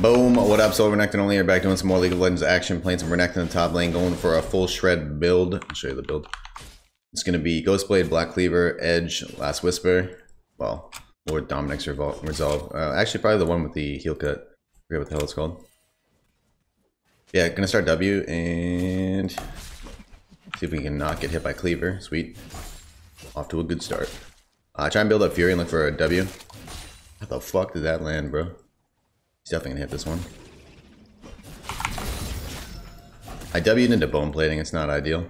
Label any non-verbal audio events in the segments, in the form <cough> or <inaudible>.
Boom, what up, Solo Renekton only are back doing some more League of Legends action, playing some Renekton in the top lane, going for a full shred build. I'll show you the build. It's to be Ghostblade, Black Cleaver, Edge, Last Whisper, well, or Dominik's Revol Resolve. Uh, actually, probably the one with the heel cut. I forget what the hell it's called. Yeah, gonna start W and see if we can not get hit by Cleaver. Sweet. Off to a good start. Uh, try and build up Fury and look for a W. How the fuck did that land, bro? He's definitely gonna hit this one. I W'd into bone plating, it's not ideal.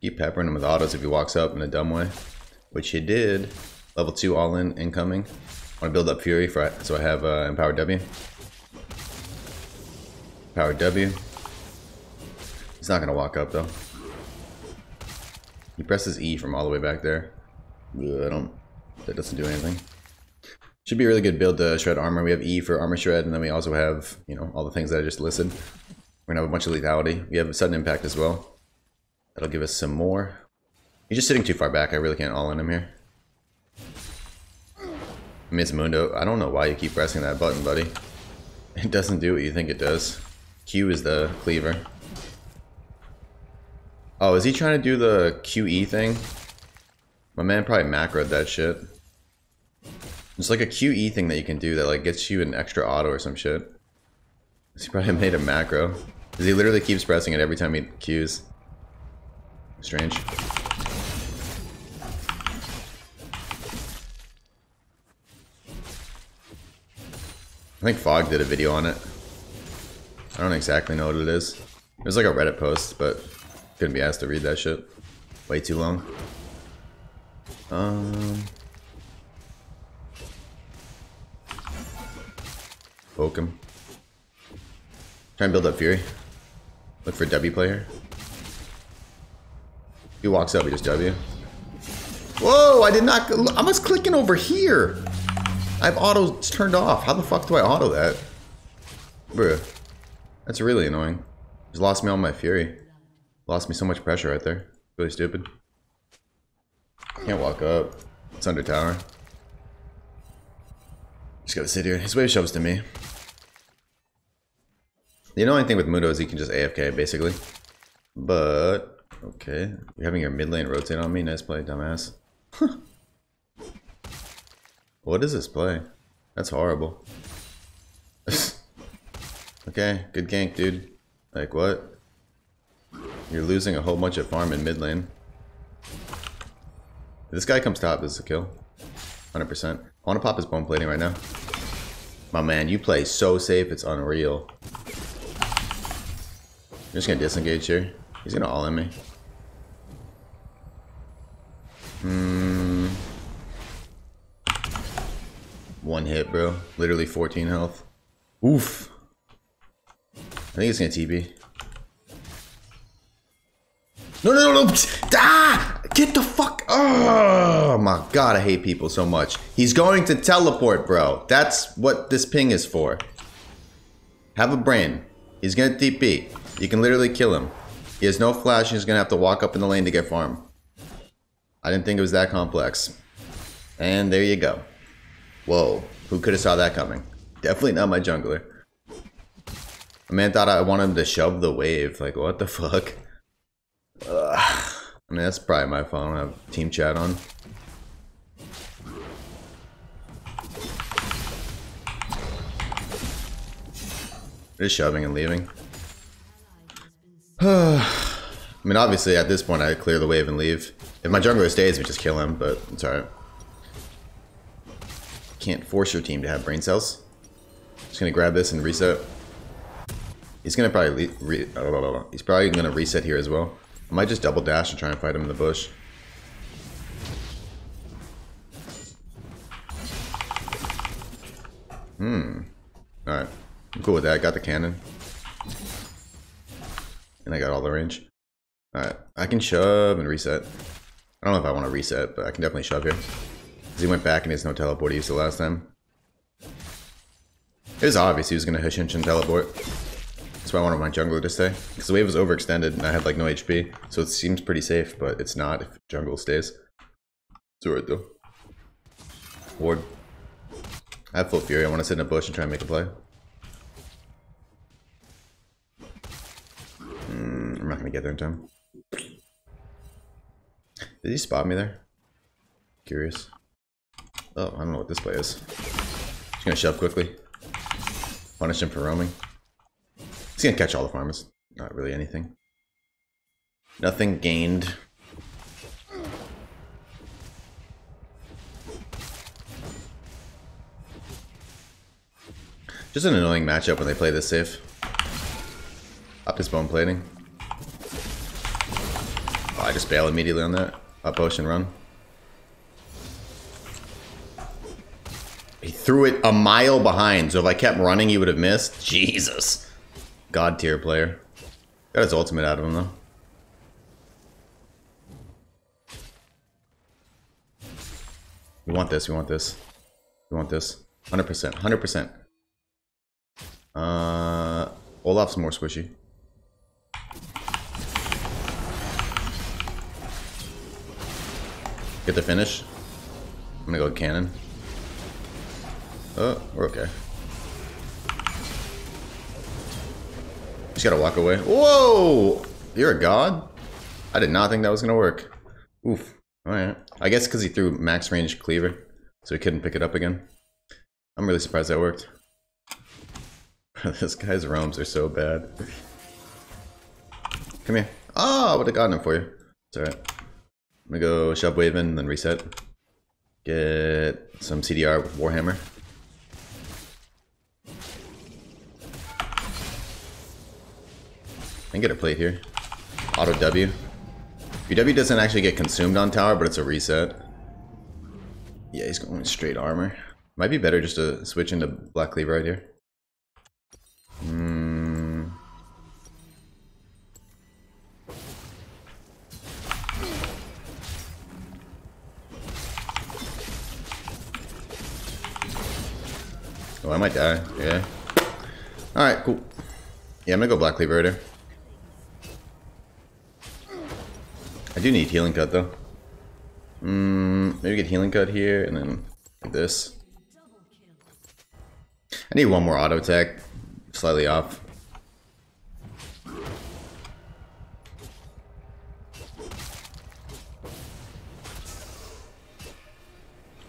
Keep peppering him with autos if he walks up in a dumb way. Which he did. Level 2 all in incoming. I want to build up Fury for so I have uh, Empowered W. Power W. He's not gonna walk up though. He presses E from all the way back there. Ugh, I don't. That doesn't do anything. Should be a really good build to shred armor. We have E for armor shred, and then we also have you know all the things that I just listed. We're gonna have a bunch of lethality. We have a sudden impact as well. That'll give us some more. He's just sitting too far back. I really can't all in him here. Miss Mundo. I don't know why you keep pressing that button, buddy. It doesn't do what you think it does. Q is the cleaver. Oh, is he trying to do the QE thing? My man probably macroed that shit. It's like a QE thing that you can do that like gets you an extra auto or some shit. He probably <laughs> made a macro. Because he literally keeps pressing it every time he queues. Strange. I think Fog did a video on it. I don't exactly know what it is. It was like a Reddit post, but couldn't be asked to read that shit. Way too long. Um... Poke him. Try and build up Fury. Look for W player. He walks up, he just W. Whoa, I did not, I was clicking over here. I have autos turned off. How the fuck do I auto that? Bruh. That's really annoying. Just lost me all my fury. Lost me so much pressure right there. Really stupid. Can't walk up. It's under tower. Just gotta sit here. His wave shoves to me. The annoying thing with Mundo is he can just AFK, basically. But, okay. You're having your mid lane rotate on me? Nice play, dumbass. what is this play? That's horrible. <laughs> Okay, good gank, dude. Like, what? You're losing a whole bunch of farm in mid lane. If this guy comes top, this is a kill. 100%. I want to pop his bone plating right now. My man, you play so safe, it's unreal. I'm just gonna disengage here. He's gonna all in me. Hmm. One hit, bro. Literally 14 health. Oof. I think it's gonna TP. No, no, no, no! Ah! Get the fuck! Oh my god, I hate people so much. He's going to teleport, bro. That's what this ping is for. Have a brain. He's gonna TP. You can literally kill him. He has no flash, he's gonna have to walk up in the lane to get farm. I didn't think it was that complex. And there you go. Whoa, who could have saw that coming? Definitely not my jungler. A man thought I wanted him to shove the wave. Like, what the fuck? Ugh. I mean, that's probably my fault. I have team chat on. Just shoving and leaving. <sighs> I mean, obviously, at this point, I clear the wave and leave. If my jungler stays, we just kill him, but it's alright. Can't force your team to have brain cells. Just gonna grab this and reset. He's gonna probably re he's probably gonna reset here as well. I might just double dash and try and fight him in the bush. Hmm. Alright. I'm cool with that. I got the cannon. And I got all the range. Alright. I can shove and reset. I don't know if I want to reset, but I can definitely shove here. Because he went back and he has no teleport he used the last time. It was obvious he was going to Henshin teleport. That's why I wanted my jungler to stay. Because the wave was overextended and I had like no HP. So it seems pretty safe, but it's not if jungle stays. It's alright though. Ward. I have full fury. I want to sit in a bush and try and make a play. Mm, I'm not going to get there in time. Did he spot me there? Curious. Oh, I don't know what this play is. Just gonna shove quickly. Punish him for roaming. He's gonna catch all the farmers. Not really anything. Nothing gained. Just an annoying matchup when they play this safe. Up his bone plating. Oh, I just bail immediately on that. Up ocean run. He threw it a mile behind, so if I kept running, he would have missed. Jesus. God tier player. Got his ultimate out of him, though. We want this, we want this. We want this. 100%, 100%. Uh, Olaf's more squishy. Get the finish. I'm gonna go cannon. Oh, we're okay. Just gotta walk away. Whoa! You're a god? I did not think that was gonna work. Oof. Alright. I guess because he threw max range cleaver, so he couldn't pick it up again. I'm really surprised that worked. <laughs> this guy's roams are so bad. Come here. Oh, I would have gotten him for you. It's alright. I'm gonna go shove wave in, then reset. Get some CDR Warhammer. Can get a plate here. Auto W. W doesn't actually get consumed on tower, but it's a reset. Yeah, he's going straight armor. Might be better just to switch into Black Cleaver right here. Hmm. Oh, I might die. Yeah. Alright, cool. Yeah, I'm gonna go Black Cleaver right here. I do need healing cut though. Mm, maybe get healing cut here and then this. I need one more auto attack. Slightly off.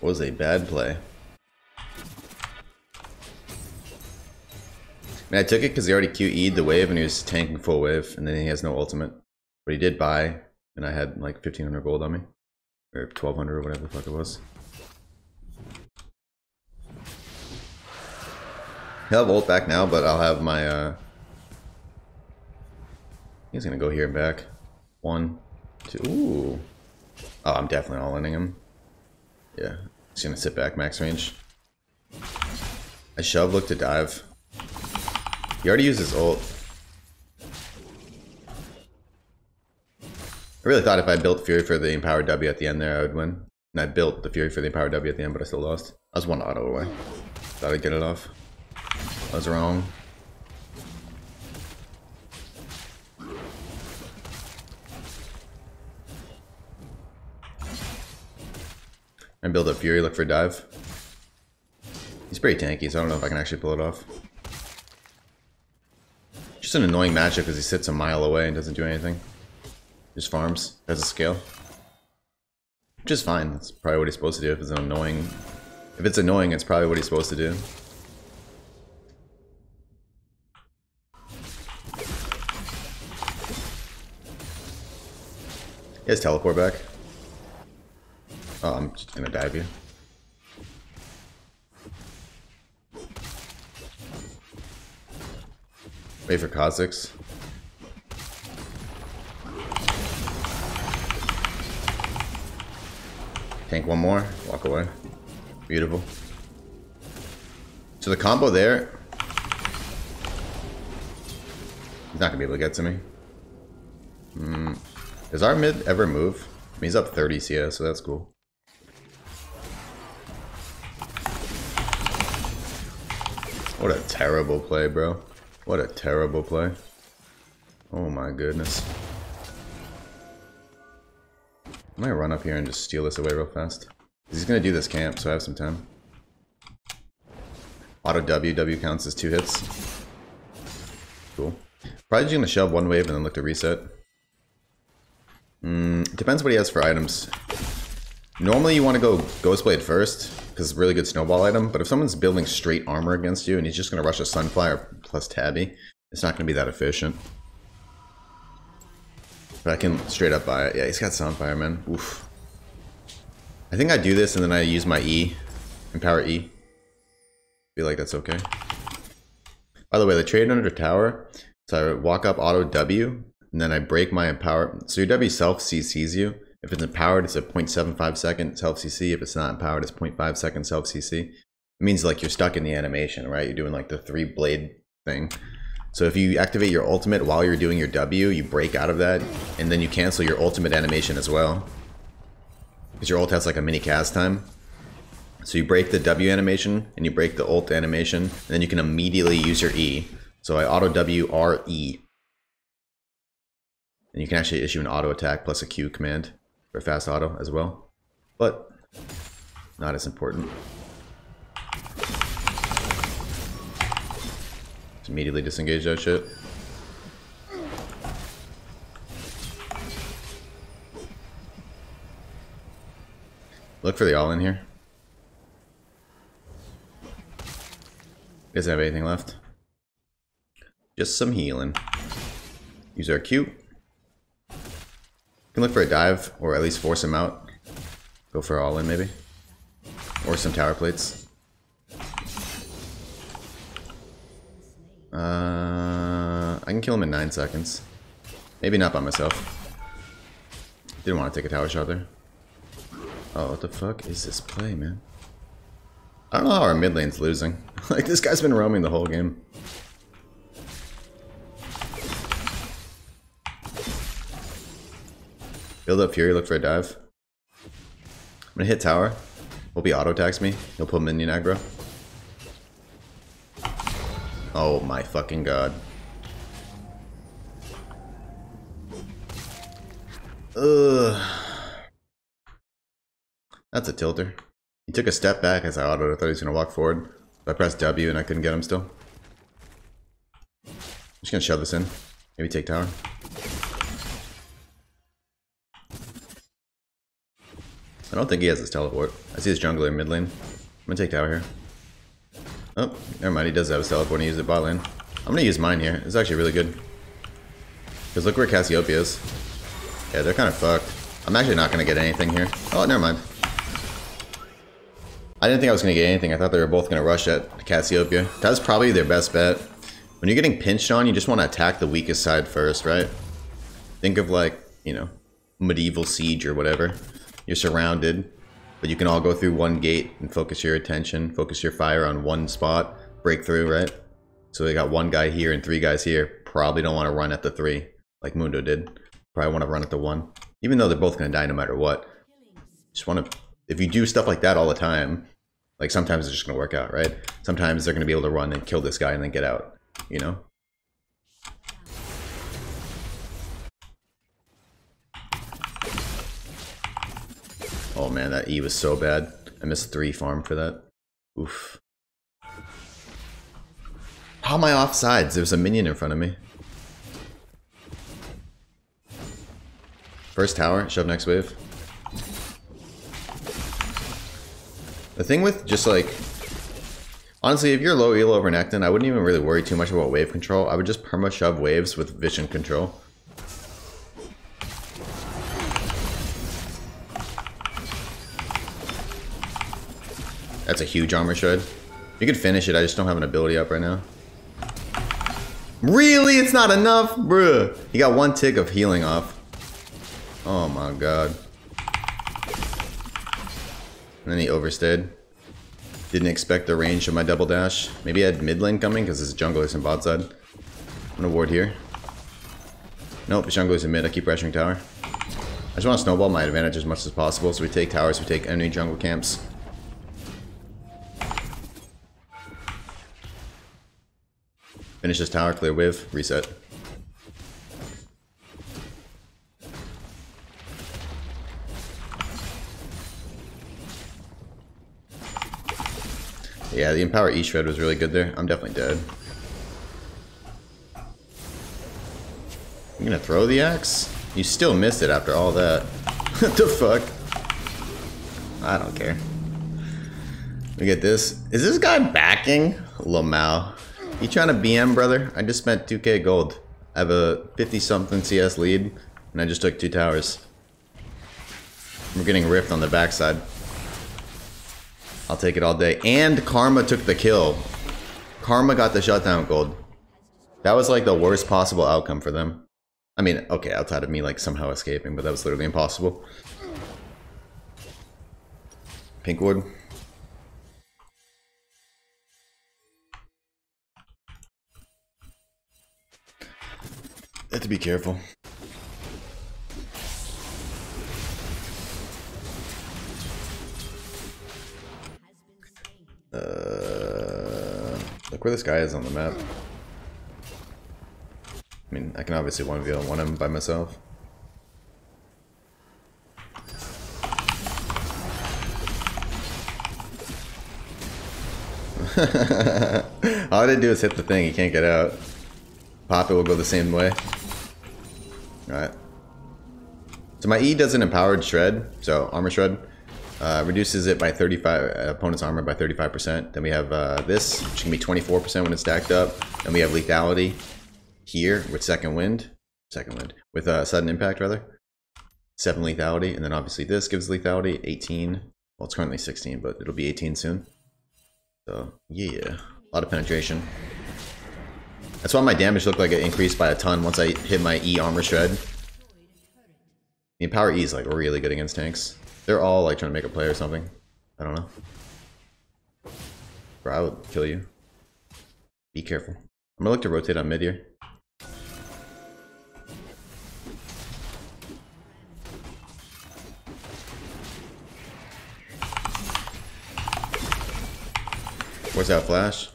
Was a bad play. I, mean, I took it because he already QE'd the wave and he was tanking full wave and then he has no ultimate. But he did buy and I had like 1500 gold on me. Or 1200 or whatever the fuck it was. He'll have ult back now, but I'll have my, uh... He's gonna go here and back. One, two, ooh. Oh, I'm definitely all-inning him. Yeah, he's gonna sit back max range. I shove, look to dive. He already used his ult. I really thought if I built Fury for the Empowered W at the end there, I would win. And I built the Fury for the Empowered W at the end, but I still lost. I was one auto away. Thought I'd get it off. I was wrong. And build up Fury, look for dive. He's pretty tanky, so I don't know if I can actually pull it off. Just an annoying matchup because he sits a mile away and doesn't do anything. Just farms as a scale. Which is fine. That's probably what he's supposed to do if it's annoying. If it's annoying, it's probably what he's supposed to do. He has teleport back. Oh, I'm just gonna dive you. Wait for Kha'Zix. Tank one more, walk away. Beautiful. So the combo there, he's not gonna be able to get to me. Mm. Does our mid ever move? I mean, he's up 30 CS, so that's cool. What a terrible play, bro. What a terrible play. Oh my goodness. I might run up here and just steal this away real fast. He's gonna do this camp, so I have some time. Auto W, W counts as two hits. Cool. Probably just gonna shove one wave and then look to reset. Mm, depends what he has for items. Normally you want to go Ghostblade first, because it's a really good snowball item, but if someone's building straight armor against you and he's just going to rush a Sunfire plus Tabby, it's not going to be that efficient. But I can straight up buy it. Yeah, he's got Sunfire, man. Oof. I think I do this and then I use my E, Empower E. feel like that's okay. By the way, the trade under tower, so I walk up auto W, and then I break my empower. So your W self CCs you. If it's empowered, it's a 0.75 second self CC. If it's not empowered, it's 0.5 second self CC. It means like you're stuck in the animation, right? You're doing like the three blade thing. So if you activate your ultimate while you're doing your W, you break out of that, and then you cancel your ultimate animation as well. Because your ult has like a mini cast time. So you break the W animation, and you break the ult animation, and then you can immediately use your E. So I auto W R E and you can actually issue an auto attack plus a Q command for fast auto as well. But not as important. Just immediately disengage that shit. Look for the all in here. Doesn't have anything left. Just some healing. Use our Q can look for a dive, or at least force him out. Go for all in, maybe. Or some tower plates. Uh, I can kill him in 9 seconds. Maybe not by myself. Didn't want to take a tower shot there. Oh, what the fuck is this play, man? I don't know how our mid lane's losing. <laughs> like, this guy's been roaming the whole game. Build up Fury, look for a dive. I'm gonna hit tower. Hope he auto attacks me. He'll put minion aggro. Oh my fucking god. Ugh. That's a tilter. He took a step back as I auto. I thought he was gonna walk forward. I pressed W and I couldn't get him still. I'm just gonna shove this in. Maybe take tower. I don't think he has his teleport. I see his jungler in mid lane. I'm gonna take tower here. Oh, never mind. He does have a teleport and he uses it bot lane. I'm gonna use mine here. It's actually really good. Because look where Cassiopeia is. Yeah, they're kind of fucked. I'm actually not gonna get anything here. Oh, never mind. I didn't think I was gonna get anything. I thought they were both gonna rush at Cassiopeia. That's probably their best bet. When you're getting pinched on, you just want to attack the weakest side first, right? Think of like, you know, medieval siege or whatever. You're surrounded, but you can all go through one gate and focus your attention, focus your fire on one spot, break through, right? So they got one guy here and three guys here. Probably don't want to run at the three, like Mundo did. Probably want to run at the one. Even though they're both going to die no matter what. Just want to... If you do stuff like that all the time, like sometimes it's just going to work out, right? Sometimes they're going to be able to run and kill this guy and then get out, you know? Oh man, that E was so bad. I missed three farm for that. Oof. How am I off sides? There's a minion in front of me. First tower, shove next wave. The thing with just like... Honestly, if you're low elo over Renekton, I wouldn't even really worry too much about wave control. I would just perma shove waves with vision control. That's a huge armor shred. You could finish it, I just don't have an ability up right now. Really? It's not enough? Bruh. He got one tick of healing off. Oh my god. And then he overstayed. Didn't expect the range of my double dash. Maybe I had mid lane coming because his jungler's in bot side. I'm gonna ward here. Nope, jungler's in mid. I keep pressuring tower. I just want to snowball my advantage as much as possible. So we take towers, we take enemy jungle camps. Finish this tower, clear with, reset. Yeah, the Empower E-Shred was really good there. I'm definitely dead. You gonna throw the axe? You still missed it after all that. <laughs> what the fuck? I don't care. We get this. Is this guy backing Lamau? You trying to BM, brother? I just spent 2k gold. I have a 50-something CS lead, and I just took two towers. We're getting ripped on the backside. I'll take it all day. And Karma took the kill. Karma got the shutdown gold. That was like the worst possible outcome for them. I mean, okay, outside of me like somehow escaping, but that was literally impossible. Pink ward. Have to be careful. Uh, look where this guy is on the map. I mean, I can obviously 1v1 him by myself. <laughs> All I did do is hit the thing, he can't get out. Pop it will go the same way. Alright. So my E does an empowered shred, so armor shred. Uh, reduces it by 35, uh, opponent's armor by 35%. Then we have uh, this, which can be 24% when it's stacked up. Then we have lethality here with second wind, second wind, with a uh, sudden impact rather. 7 lethality, and then obviously this gives lethality 18. Well, it's currently 16, but it'll be 18 soon. So, yeah, a lot of penetration. That's why my damage looked like it increased by a ton once I hit my E armor shred. The power E is like really good against tanks. They're all like trying to make a play or something. I don't know. Bro, I would kill you. Be careful. I'm gonna look to rotate on mid here. Where's that flash?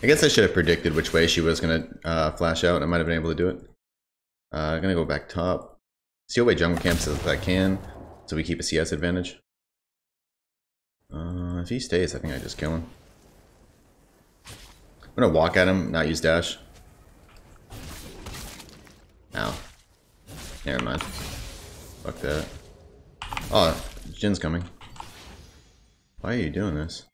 I guess I should have predicted which way she was gonna uh, flash out. And I might have been able to do it. Uh, I'm gonna go back top. Steal away jungle camps as I can, so we keep a CS advantage. Uh, if he stays, I think I just kill him. I'm gonna walk at him, not use dash. Ow. Never mind. Fuck that. Oh, Jhin's coming. Why are you doing this?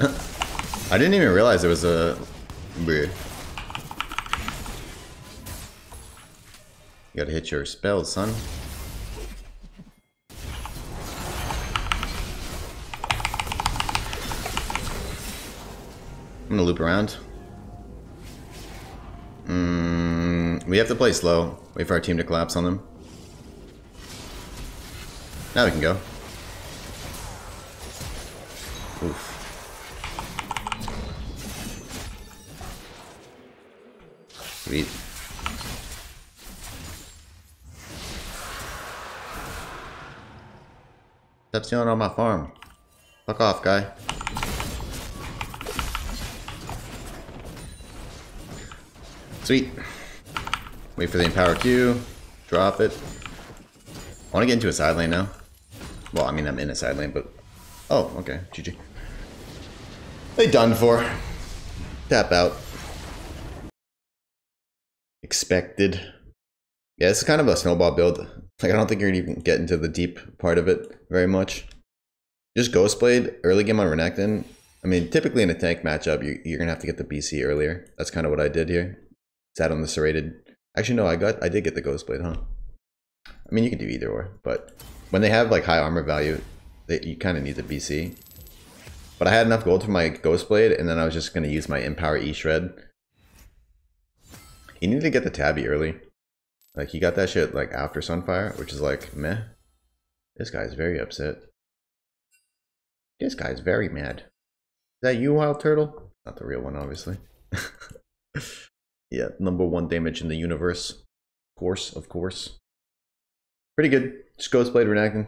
I didn't even realize it was a... Weird. You gotta hit your spells, son. I'm gonna loop around. Mm, we have to play slow. Wait for our team to collapse on them. Now we can go. Oof. Sweet. Stop stealing on my farm. Fuck off, guy. Sweet. Wait for the Empower Q. Drop it. I want to get into a side lane now. Well, I mean, I'm in a side lane, but... Oh, okay. GG. They done for. Tap out expected. Yeah, it's kind of a snowball build. Like, I don't think you're gonna even get into the deep part of it very much. Just Ghostblade, early game on Renekton. I mean, typically in a tank matchup, you, you're gonna have to get the BC earlier. That's kind of what I did here. Sat on the serrated. Actually, no, I got, I did get the Ghostblade, huh? I mean, you can do either or, but when they have like high armor value, they, you kind of need the BC. But I had enough gold for my Ghostblade, and then I was just gonna use my Empower E Shred You needed to get the tabby early. Like, he got that shit, like, after Sunfire, which is like, meh. This guy's very upset. This guy's very mad. Is that you, Wild Turtle? Not the real one, obviously. <laughs> yeah, number one damage in the universe. Of course, of course. Pretty good. Just Ghostblade Renekton.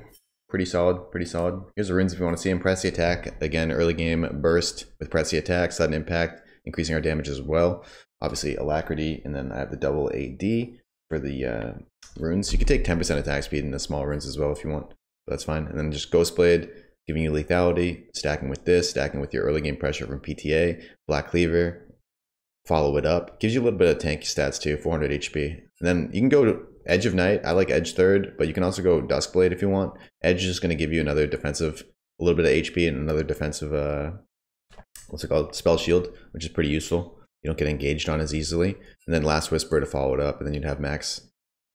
Pretty solid, pretty solid. Here's the runes if you want to see him. Press the attack. Again, early game burst with press the attack, sudden impact, increasing our damage as well obviously alacrity, and then I have the double AD. For the uh, runes. You can take 10% attack speed in the small runes as well if you want. That's fine. And then just Ghostblade, giving you lethality, stacking with this, stacking with your early game pressure from PTA, Black Cleaver, follow it up. Gives you a little bit of tanky stats too, 400 HP. And then you can go to Edge of Night. I like Edge third, but you can also go Duskblade if you want. Edge is going to give you another defensive, a little bit of HP and another defensive, uh, what's it called? Spell Shield, which is pretty useful. You don't get engaged on as easily. And then Last Whisper to follow it up, and then you'd have Max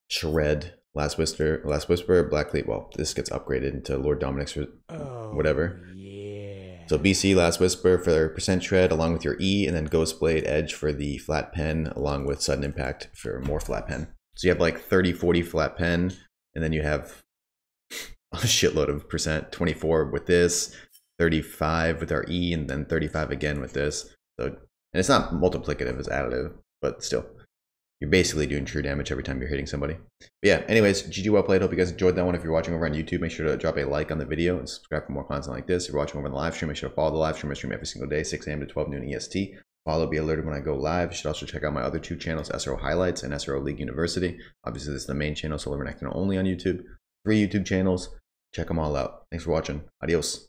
Shred, Last Whisper, Last Whisper, Black Cleat. Well, this gets upgraded into Lord Dominik's oh, whatever. Yeah. So BC Last Whisper for percent shred along with your E, and then Ghost Blade Edge for the flat pen along with Sudden Impact for more flat pen. So you have like 30, 40 flat pen, and then you have <laughs> a shitload of percent, 24 with this, 35 with our E, and then 35 again with this. So, and it's not multiplicative, it's additive, but still. You're basically doing true damage every time you're hitting somebody. But yeah, anyways, GG well played. Hope you guys enjoyed that one. If you're watching over on YouTube, make sure to drop a like on the video and subscribe for more content like this. If you're watching over on the live stream, make sure to follow the live stream. I stream every single day, 6 a.m. to 12 noon EST. Follow, be alerted when I go live. You should also check out my other two channels, SRO Highlights and SRO League University. Obviously, this is the main channel, so we're connecting only on YouTube. Three YouTube channels. Check them all out. Thanks for watching. Adios.